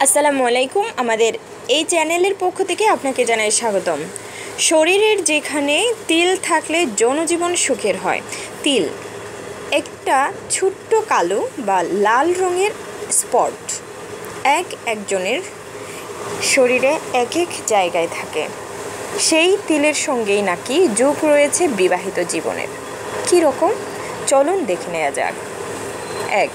আসসালামু আলাইকুম। আমাদের এই চ্যানেলের পক্ষ থেকে আপনাকে জানাই স্বাগতম। শরীরের যেখানে তিল থাকলে জনজীবন সুখের হয়। তিল একটা ছোট্ট কালো বা লাল রঙের স্পট। এক একজনের শরীরে এক এক জায়গায় থাকে। সেই তিলের সঙ্গেই নাকি যোগ রয়েছে বিবাহিত জীবনের। কী রকম চলুন দেখে নেওয়া যাক। এক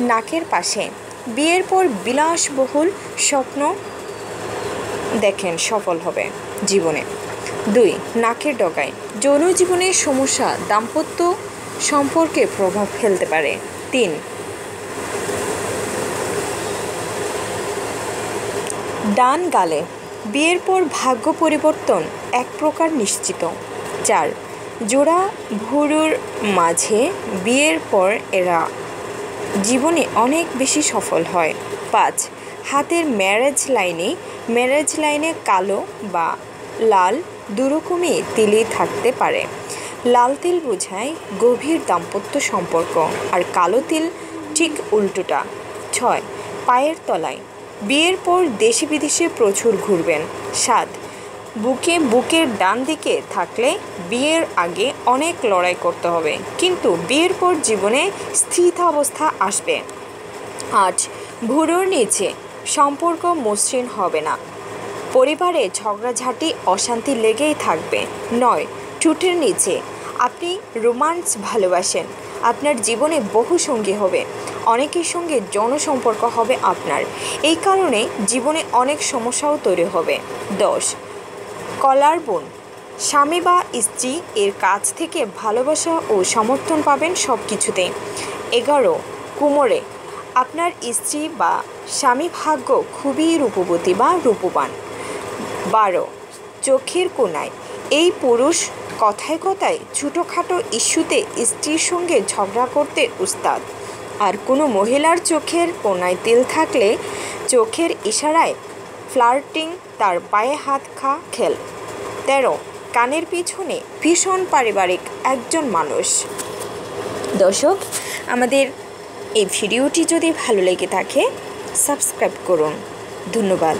নাকের পাশে। বিয়ের পর বিলাসবহুল স্বপ্ন দেখেন সফল হবে জীবনে। দুই, নাকের ডগায়। যৌন জীবনের সমস্যা দাম্পত্য সম্পর্কে প্রভাব ফেলতে পারে। তিন, ডান গালে। বিয়ের পর ভাগ্য পরিবর্তন এক প্রকার নিশ্চিত। চার, জোড়া ভুরুর মাঝে বিয়ের পর এরা জীবনে অনেক বেশি সফল হয়। পাঁচ, হাতের ম্যারেজ লাইনে ম্যারেজ লাইনে কালো বা লাল দুরকমই তিলই থাকতে পারে। লাল তিল বোঝায় গভীর দাম্পত্য সম্পর্ক আর কালো তিল ঠিক উল্টোটা। ছয়, পায়ের তলায় বিয়ের পর দেশে বিদেশে প্রচুর ঘুরবেন। সাত বুকে বুকের ডান দিকে থাকলে বিয়ের আগে অনেক লড়াই করতে হবে। কিন্তু বিয়ের পর জীবনে স্থিতাবস্থা আসবে। আজ ভুরুর নিচে সম্পর্ক মসৃণ হবে না। পরিবারে ঝগড়াঝাটি, অশান্তি লেগেই থাকবে। নয়, ঠুটের নিচে। আপনি রোমান্স ভালোবাসেন। আপনার জীবনে বহু সঙ্গী হবে। অনেকের সঙ্গে জনসম্পর্ক হবে আপনার। এই কারণে জীবনে অনেক সমস্যাও তৈরি হবে। দশ কলার বোন। স্বামী বা স্ত্রী এর কাছ থেকে ভালোবাসা ও সমর্থন পাবেন সব কিছুতে এগারো, কুমোরে। আপনার স্ত্রী বা স্বামী ভাগ্য খুবই রূপবতী বা রূপবান। বারো, চোখের কোনায় এই পুরুষ কথায় কথায় ছোটোখাটো ইস্যুতে স্ত্রীর সঙ্গে ঝগড়া করতে উস্তাদ। আর কোনো মহিলার চোখের কোনায় তেল থাকলে চোখের ইশারায় ফ্লার্টিং তার পায়ে হাত খা, খেল। তেরো, কানের পিছনে ভীষণ পারিবারিক একজন মানুষ। দর্শক, আমাদের এই ভিডিওটি যদি ভালো লেগে থাকে, সাবস্ক্রাইব করুন। ধন্যবাদ।